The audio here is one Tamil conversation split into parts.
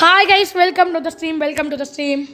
Hi guys, welcome to the stream. Welcome to the stream.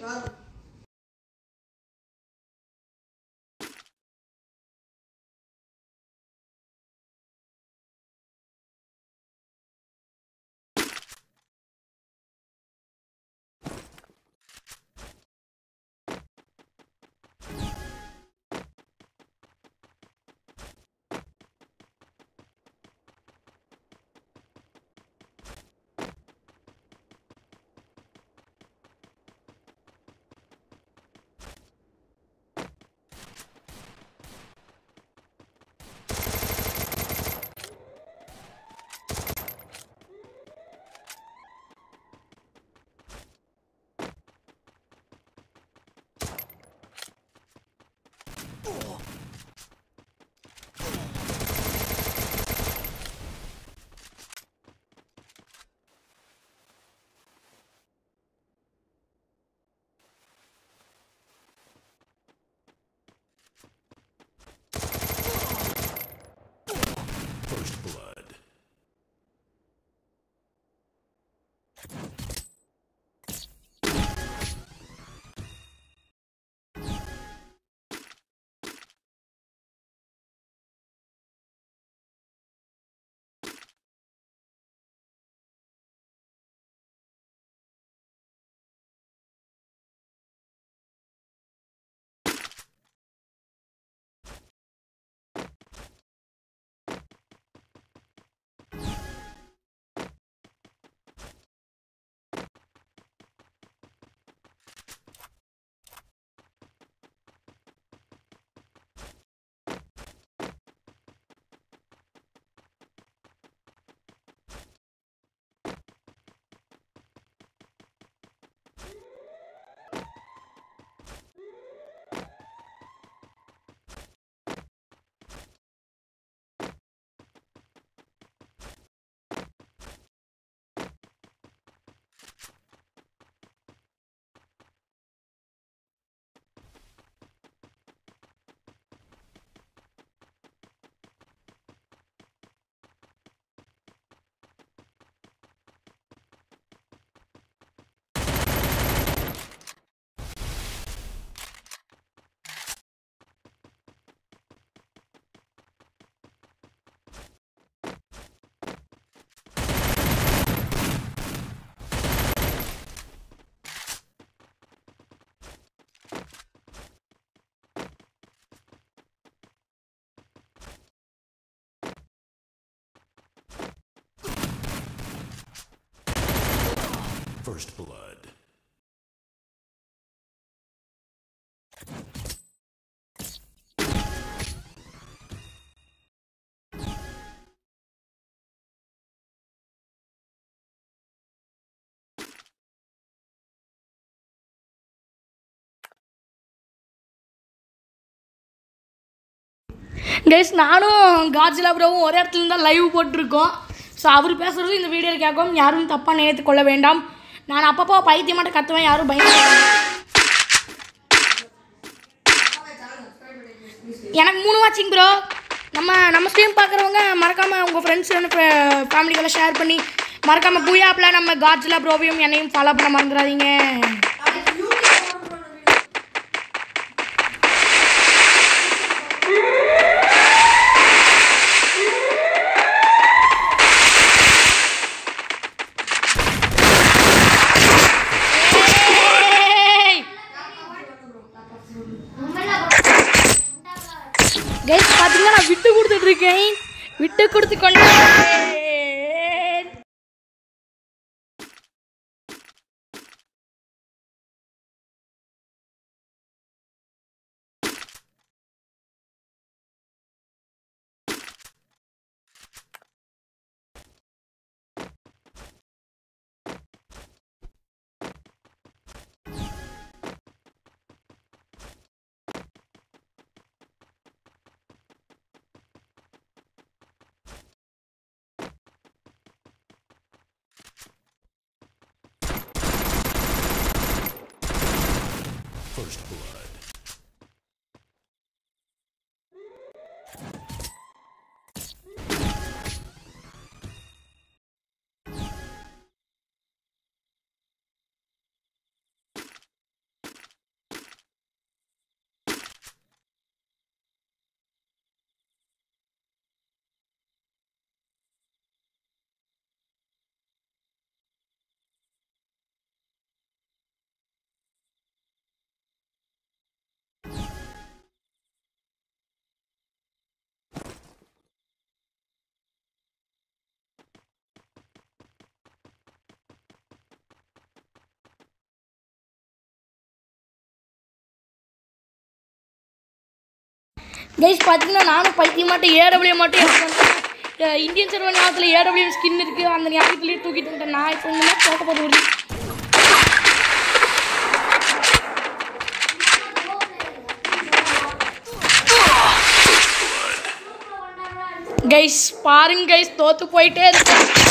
First blood. Guys நானும் காஜிலா ப்ரோவும் ஒரே இடத்துல இருந்தால் லைவ் போட்டிருக்கோம். ஸோ அவர் பேசுகிறது இந்த வீடியோவில் கேட்கும். யாரும் தப்பாக நினைத்து கொள்ள வேண்டாம். நான் அப்பப்போ பைத்தியம் மட்டும் கத்துவேன் யாரும் பயந்து எனக்கு மூணு வாட்சிங் ப்ரோ நம்ம நம்ம ஸ்ட்ரீம் பார்க்குறவங்க மறக்காமல் உங்கள் ஃப்ரெண்ட்ஸ் ஃபேமிலிக்கெல்லாம் ஷேர் பண்ணி மறக்காமல் பூயாப்பில் நம்ம காஜிலா ப்ரோவையும் என்னையும் ஃபாலோ பண்ண மறந்துடாதீங்க ஏய்! கைஸ் பார்த்தீங்கன்னா நான் விட்டு கொடுத்துட்டு இருக்கேன் விட்டு கொடுத்து கொண்டேன் First blood. கைஸ் பார்த்தீங்கன்னா நானும் பைத்தியமாட்ட ஏடபிள்யூ மட்டும் இந்தியன் சர்வன் ஞாபகத்தில் ஏடபிள்யூ ஸ்கின் இருக்குது அந்த ஞாபகத்துலேயே தூக்கிட்டு விட்டேன் நான் இப்போ இந்த போக ஒரு கைஸ் பாருங்க கைஸ் தோத்து போயிட்டே இருக்கேன்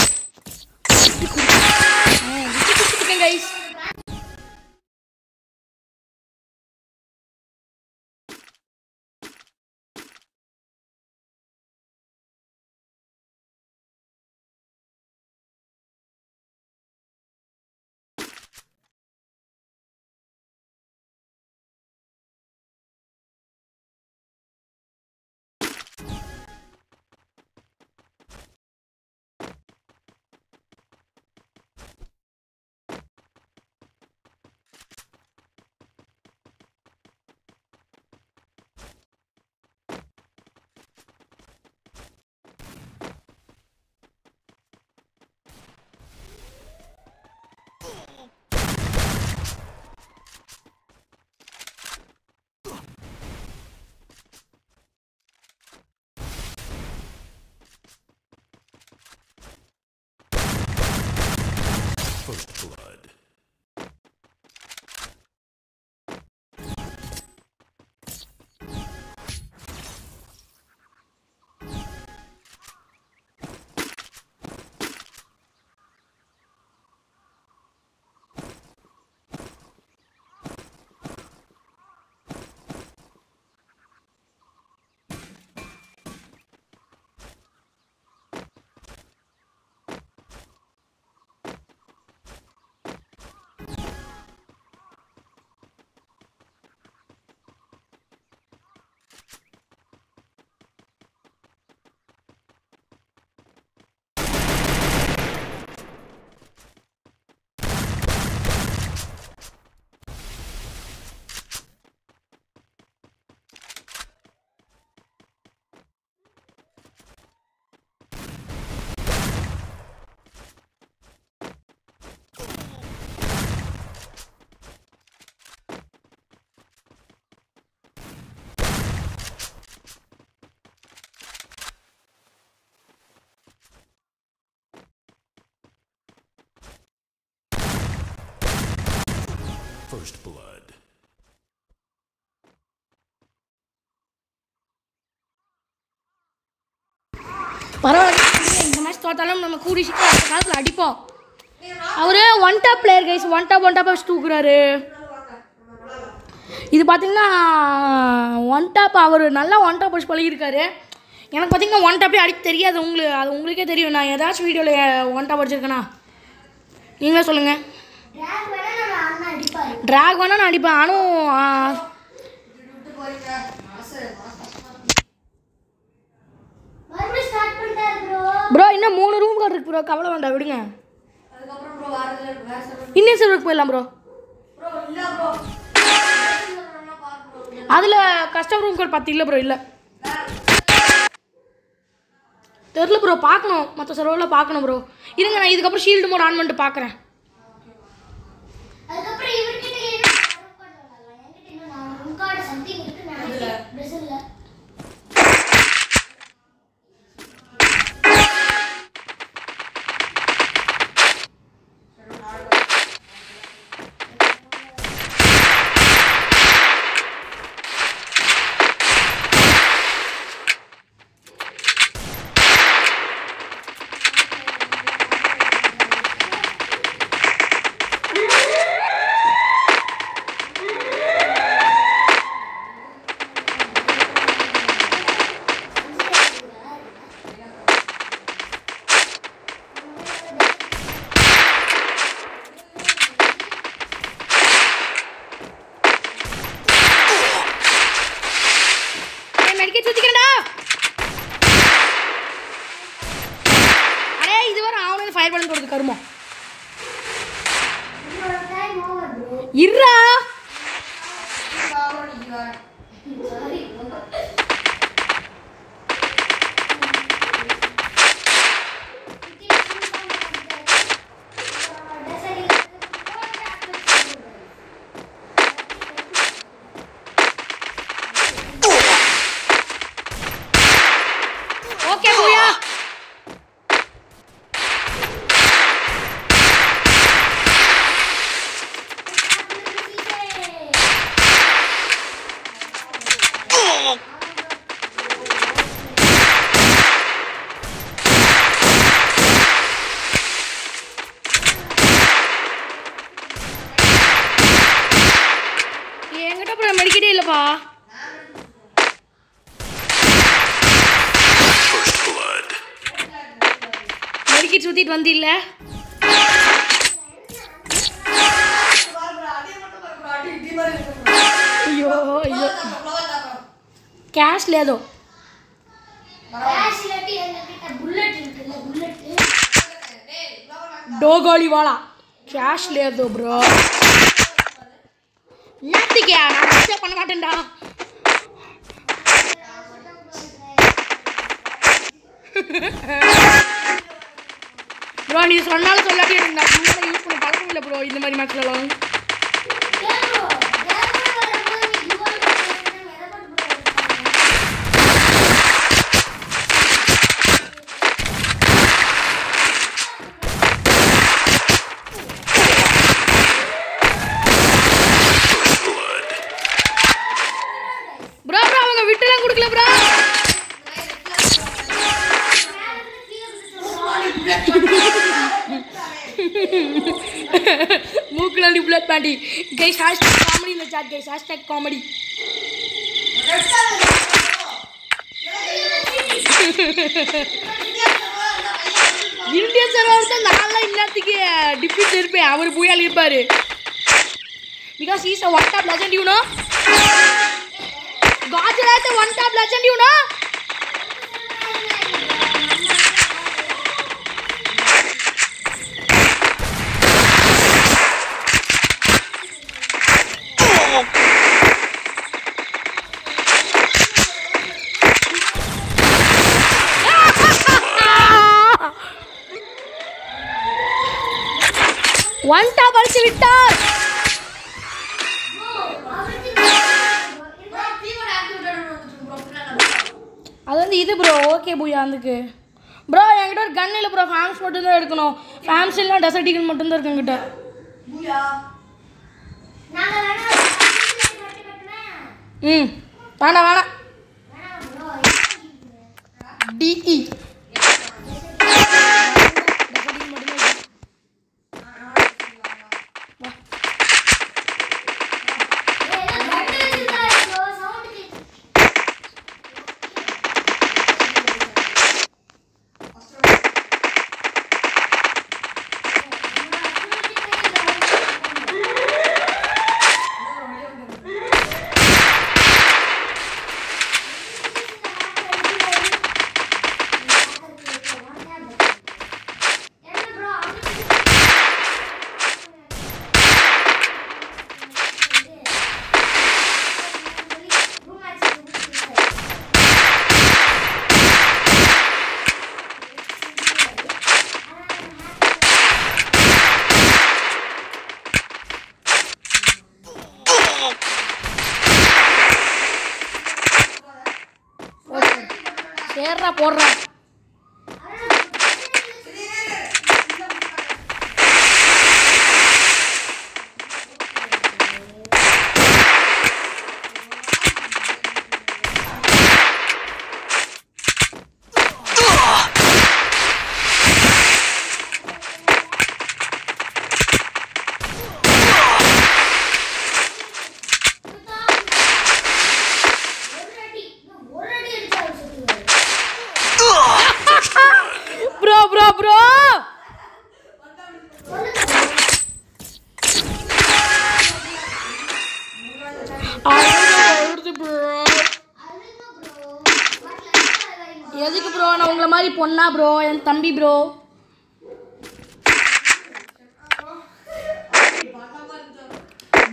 First blood. பரவாயில்ல. இந்த மேட்ச் தோத்தாலும் நம்ம கூடி சீக்கிரம் அடுத்த காலத்தில் அடிப்போம். அவரு one tap player guys one tap one tap வச்சு தூக்குறாரு. இது பார்த்தீங்கன்னா ஒன் டாப் அவர் நல்லா ஒன் டாப் வச்சு பழகிருக்காரு எனக்கு பார்த்தீங்கன்னா ஒன் டாப்பே அடிக்க தெரியாது. உங்களுக்கு அது உங்களுக்கே தெரியும். நான் ஏதாச்சும் வீடியோவில் ஒன் டாப் அடிச்சிருக்கேனா? நீங்களே சொல்லுங்கள் ட்ராக் வேணா நம்ம அண்ணா அடிப்பாரு ட்ராக் வேணால் நான் அடிப்பேன். ஆனும் ப்ரோ இன்னும் மூணு ரூம் கார்டு இருக்கு ப்ரோ கவலை வேண்டாம் விடுங்க. இன்னும் சர்வருக்கு போயிடலாம் ப்ரோ அதில் கஸ்டமர் ரூம் கார்டு பத்து இல்லை ப்ரோ இல்லை. தெரில ப்ரோ பார்க்கணும். மற்ற சர்வரில் பார்க்கணும் ப்ரோ இருங்க நான் இதுக்கப்புறம் ஷீல்டு மோட் ஆன் பண்ணிட்டு பார்க்குறேன் அதுக்கப்புறம் இவர்கிட்ட என்ன ரூம் கார்டு விளாடலாம் என்கிட்ட இன்னும் நான் ரூம் கார்டு சம்திங் இருக்கு நினைக்கிறேன் பிரேசில்ல மெடிக்க சுத்திக்கிறேன்டா அடே இது ஃபயர் பண்ணி கொடுத்து கருமம் உங்களோட இல்லை అయ్యో అయ్యో క్యాష్ లేదు Flash இல்லாட்டி எங்ககிட்ட bullet இருக்குல்ல, bullet. డోగోళి వాళ్ళ క్యాష్ లేదు బ్రో నత్తికే நான் டிஸ்டர்ப் பண்ண மாட்டேன்டா ப்ரோ நீ சொன்னாலும் சொல்லாட்டி எனக்கு நான் யூஸ் பண்ண பழக்கம் இல்லை ப்ரோ இந்த மாதிரி மேட்ச்லலாம் कॉमेडी गई हैश टैग कॉमेडी नजात गई hashtag comedy Indian servers ನಾಳೆ ಇನ್ನತ್ತಿಗೆ ಡಿಫ್ಯೂಸ್ ಇರ್ಬೇ ಅವ್ರ ಬೂಯಲ್ಲಿ ಇರ್ಬಾರಿ because is a one tap legend ಇವನು ಗಾಜಲ್ ಆಯ್ತು ಒನ್ ಟಾಪ್ ಲೆಜೆಂಡ್ ಇವನು டாப் அடிச்சு விட்டார் அது வந்து இது ப்ரோ ஓகே பூயா அதுக்கு ப்ரோ என்கிட்ட ஒரு கன் இல்லை ப்ரோ ஃபேம்ஸ் மட்டும்தான் எடுக்கணும். ஃபேம்ஸ் இல்லை டெசர்ட் ஈகல் மட்டும்தான் இருக்கு என்கிட்ட? ம். வேணாம் வேணாம். டிஇ porra. உங்களை மாதிரி பொண்ணா ப்ரோ என் தம்பி bro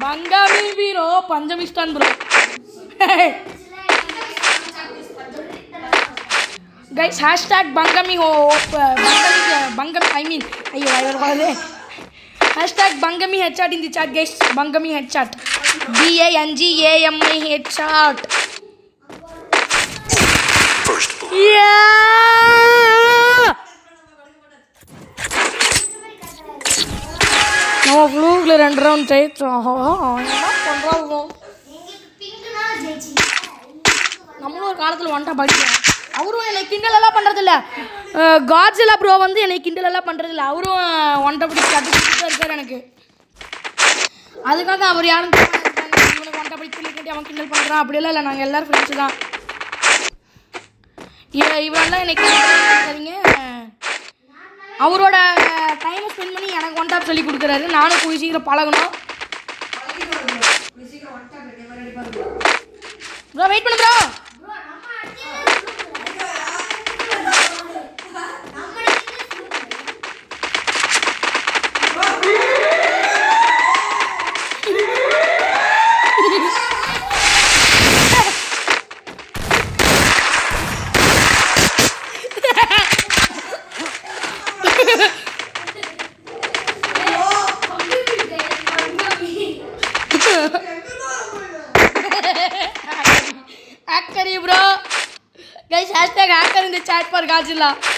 பங்காமி Viro பஞ்சமிஸ்தான் bro guys hashtag பங்கமி ஹோ பங்கமி பங்கமி ஐ மீன் ஐயோ ஐயோ வராது ஹேஷ்டாக் பங்கமி ஹெட்சாட் இந்த chat guys பங்கமி headshot BANG AMI headshot First blood. நம்ம ஃப்ளூக்கில் ரெண்டு ரவுண்ட் ஜெயிச்சோம். என்ன பண்ணுறோம் நம்மளும் ஒரு காலத்தில் ஒன்ட்டா படிக்கிறோம். அவரும் என்னை கிண்டலெல்லாம் பண்ணுறதில்ல காட்ஸிலா ப்ரோ வந்து என்னை கிண்டலெல்லாம் பண்ணுறதில்ல அவரும் ஒன்றை பிடிச்சி அது இருக்கார் எனக்கு. அதுக்காக அவர் யாரும் இவனுக்கு ஒன்றை பிடிச்சி அவன் கிண்டல் பண்ணுறான் அப்படியெல்லாம் இல்லை. நாங்கள் எல்லோரும் ஃப்ரெண்ட்ஸு தான். இவரெல்லாம் எனக்கு சரிங்க அவரோட டைமை ஸ்பெண்ட் பண்ணி எனக்கு ஒன் டாப் சொல்லி கொடுக்குறாரு. நானும் போய் சீக்கிரம் பழகணும். ப்ரோ வெயிட் பண்ணு ப்ரோ 가지 라.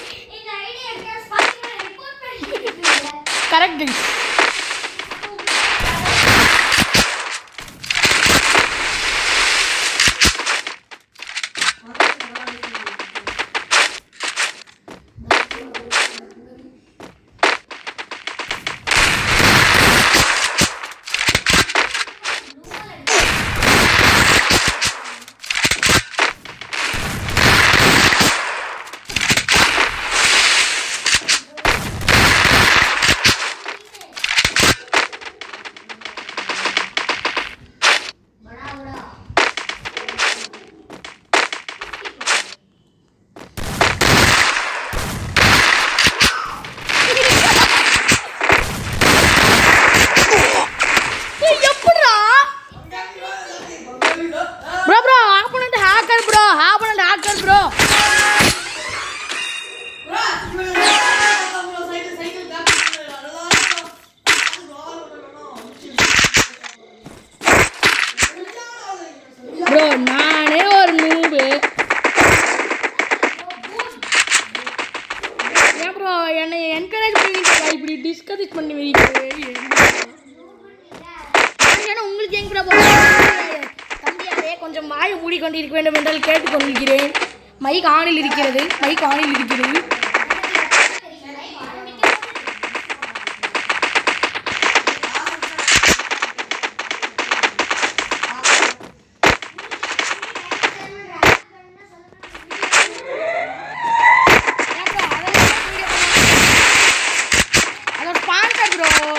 ஆனில் இருக்கிறது பைக் ஆனில் இருக்கிறது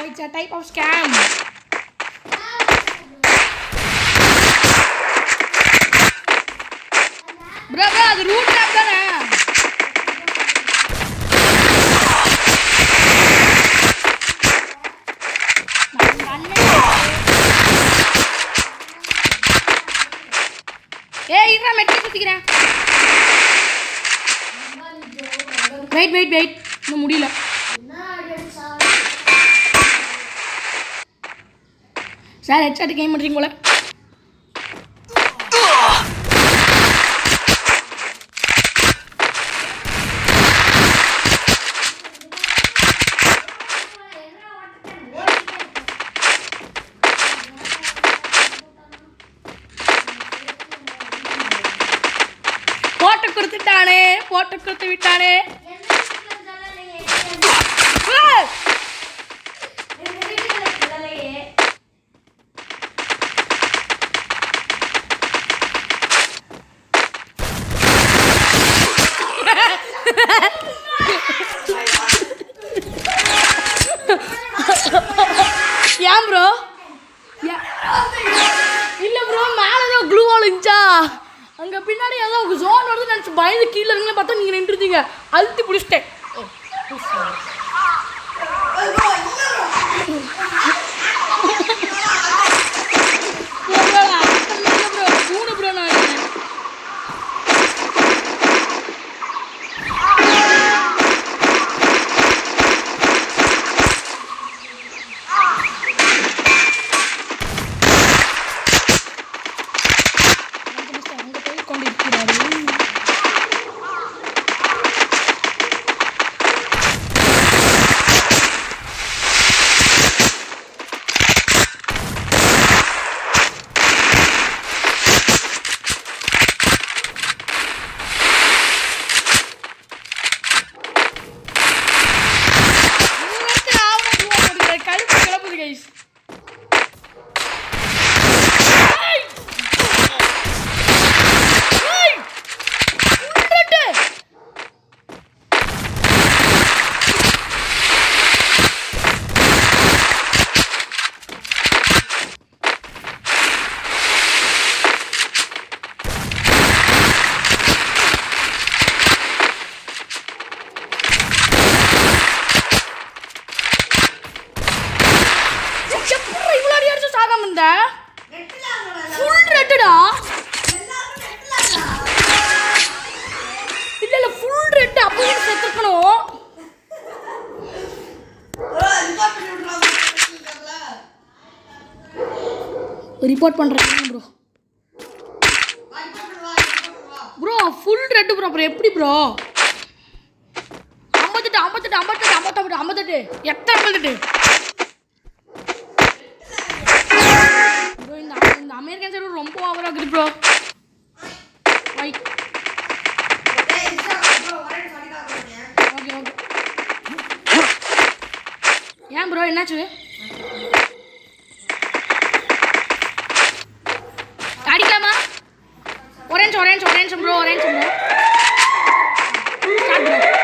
It's a type of scam. Headshot game பண்ணுறீங்க போல. உங்களுக்கு ஜோன் வருது நினச்சி பயந்து கீழே இருங்களே பார்த்தா நீங்கள் நின்றுருந்தீங்க அழுத்தி பிடிச்சிட்டேன். ஃபுல் ரெட் அப்படியே செத்துக்கணும் ரிப்போர்ட் பண்ணுறேன் bro bro full red bro அப்புறம் எப்படி ப்ரோ ஐம்பத்தெட்டு ஐம்பத்தெட்டு ஐம்பத்தெட்டு ஐம்பத்தெட்டு ஐம்பத்தெட்டு. எத்தனை ஐம்பத்தெட்டு? ப்ரோ இந்த இந்த அமெரிக்கன் சைடு ரொம்ப ஓவராக இருக்குது ப்ரோ வை ஓகே ஓகே ஏன் ப்ரோ என்னாச்சு அடிக்கலாமா ஒரே நிமிஷம் ஒரே நிமிஷம் ஒரே நிமிஷம் ப்ரோ